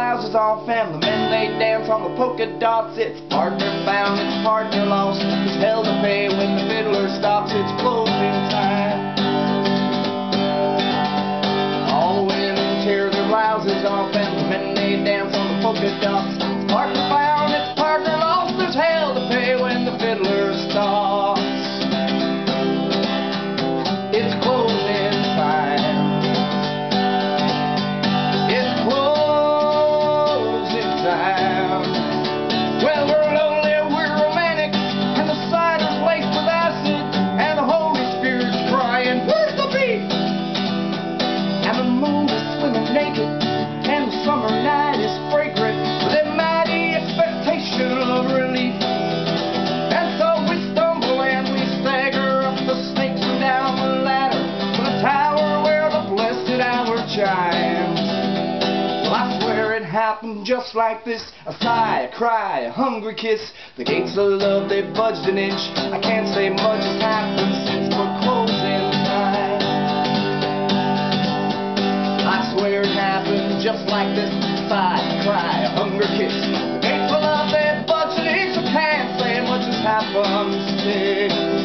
blouses off, and the men they dance on the polka dots. It's partner found, it's partner lost. It's hell to pay when the fiddler stops. It's closing time. All women tear their blouses off, and the men they dance on the polka dots. Happened just like this. A sigh, a cry, a hungry kiss. The gates of love, they budged an inch. I can't say much has happened since we're closing time. I swear it happened just like this. A Sigh, a cry, a hungry kiss. The gates of love, they budged an inch. I can't say much has happened since.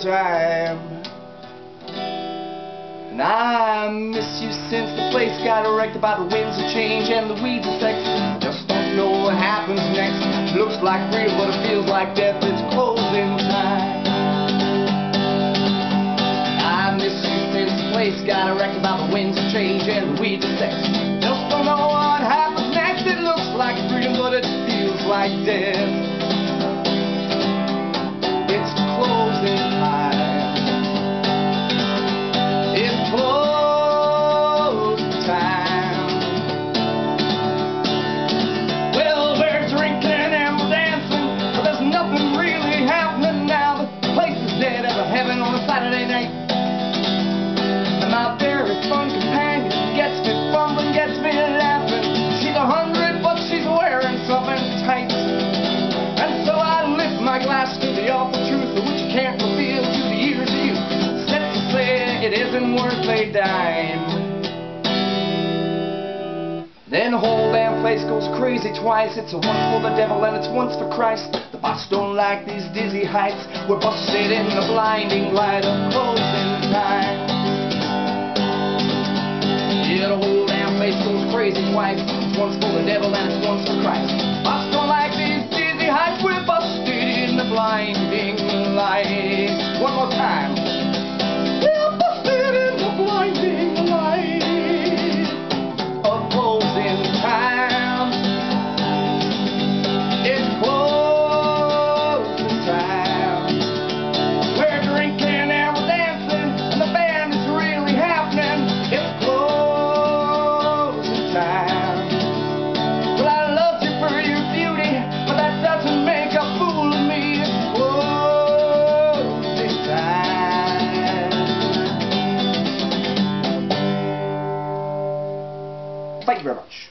Overtime. And I miss you since the place got wrecked by the winds of change and the weeds of sex. Just don't know what happens next. Looks like freedom, but it feels like death. It's closing time. I miss you since the place got wrecked by the winds of change and the weeds of sex. Just don't know what happens next. It looks like freedom, but it feels like death. My glass to the awful truth, of which you can't reveal to the ears of you. Set to say it isn't worth a dime. Then the whole damn place goes crazy twice. It's a once for the devil and it's once for Christ. The boss don't like these dizzy heights. We're busted in the blinding light of closing time. Yeah, the whole damn place goes crazy twice. It's once for the devil and it's once for Christ. church.